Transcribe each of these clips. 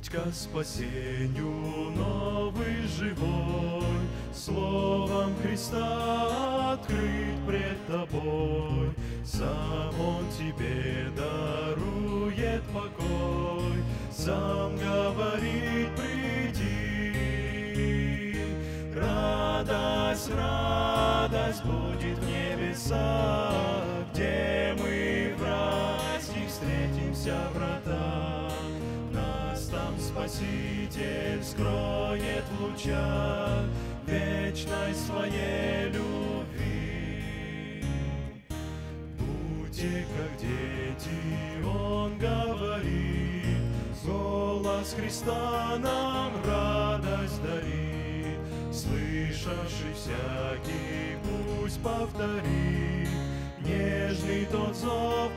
Путь ко спасению новый живой, Словом Христа открыт пред тобой. Сам Он тебе дарует покой, Сам говорит, приди. Радость, радость будет в небесах, Где мы в райских встретимся врата. Спаситель скроет в лучах Вечной своей любви. Будьте как дети, Он говорит, Голос Христа нам радость дарит. Слышавший всякий пусть повторит, Нежный тот зов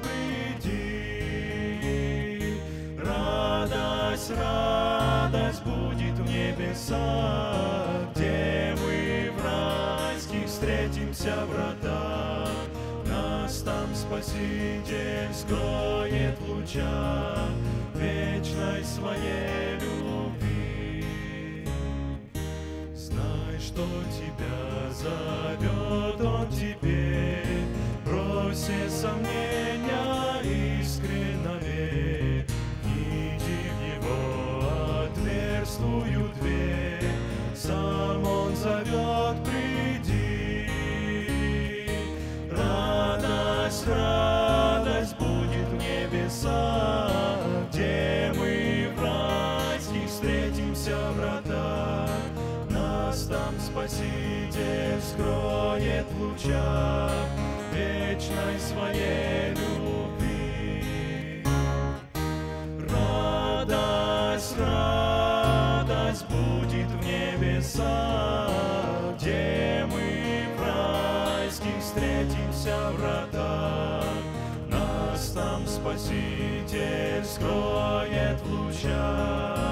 встретимся врата. Нас там Спаситель скроет в лучах Вечной своей любви. Знай, что тебя зовет Он теперь, Брось сомнения искренно врата. Нас там Спаситель скроет в лучах Вечной своей любви. Радость, радость будет в небесах, Где мы в райских встретимся врата. Нас там Спаситель скроет в лучах